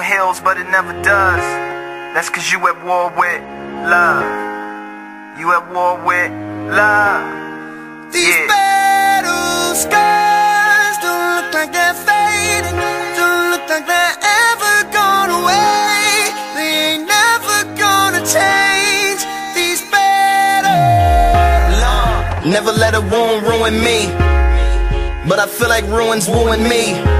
on hills, but it never does. That's cause you at war with love. You at war with love. These Yeah. battle scars don't look like they're fading. Don't look like they're ever gone away. They ain't never gonna change. These battles. Never let a wound ruin me. But I feel like ruins wooing me.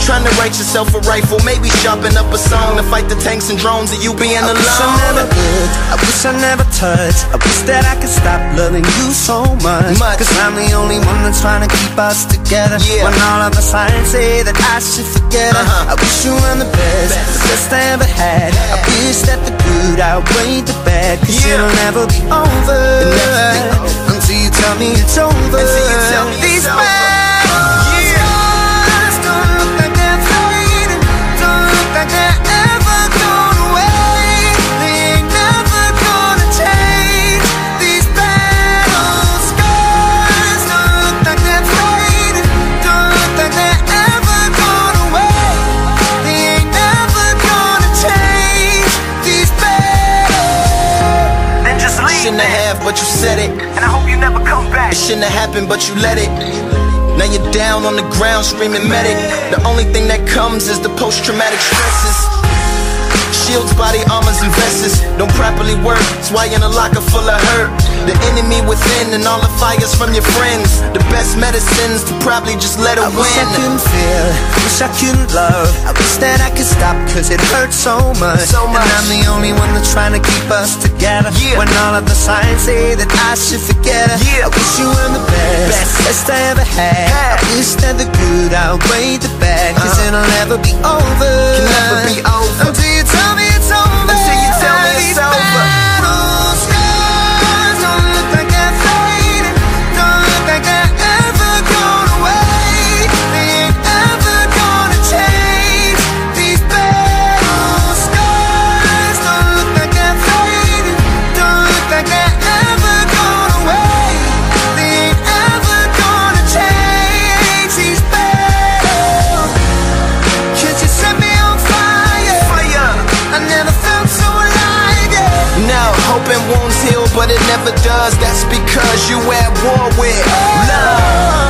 Trying to write yourself a rifle, maybe sharpen up a song to fight the tanks and drones of you being I alone. wish I never could, I wish I never touched I wish that I could stop loving you so much, Much. Cause I'm the only one that's trying to keep us together Yeah. When all of the signs say that I should forget her Uh-huh. I wish you were the best, the best I ever had I wish that the good outweighed the bad Cause Yeah. it'll never be over It'll never be over. But you said it. And I hope you never come back. It shouldn't have happened, but you let it. Now you're down on the ground screaming medic. The only thing that comes is the post traumatic stresses. Shields, body armors, and vests don't properly work. That's why you're in a locker full of hurt. The enemy within and all the fires from your friends. The best medicines to probably just let it I wish I couldn't feel, wish I couldn't love I wish that I could stop cause it hurts so much So much. And I'm the only one that's trying to keep us together Yeah. When all of the signs say that I should forget her Yeah. I wish you were the best, Best. best I ever had Had. I wish that the good outweighed the bad Cause Uh-huh. it'll never be over Can never be over. Until you wounds heal, but it never does. That's because you at war with love.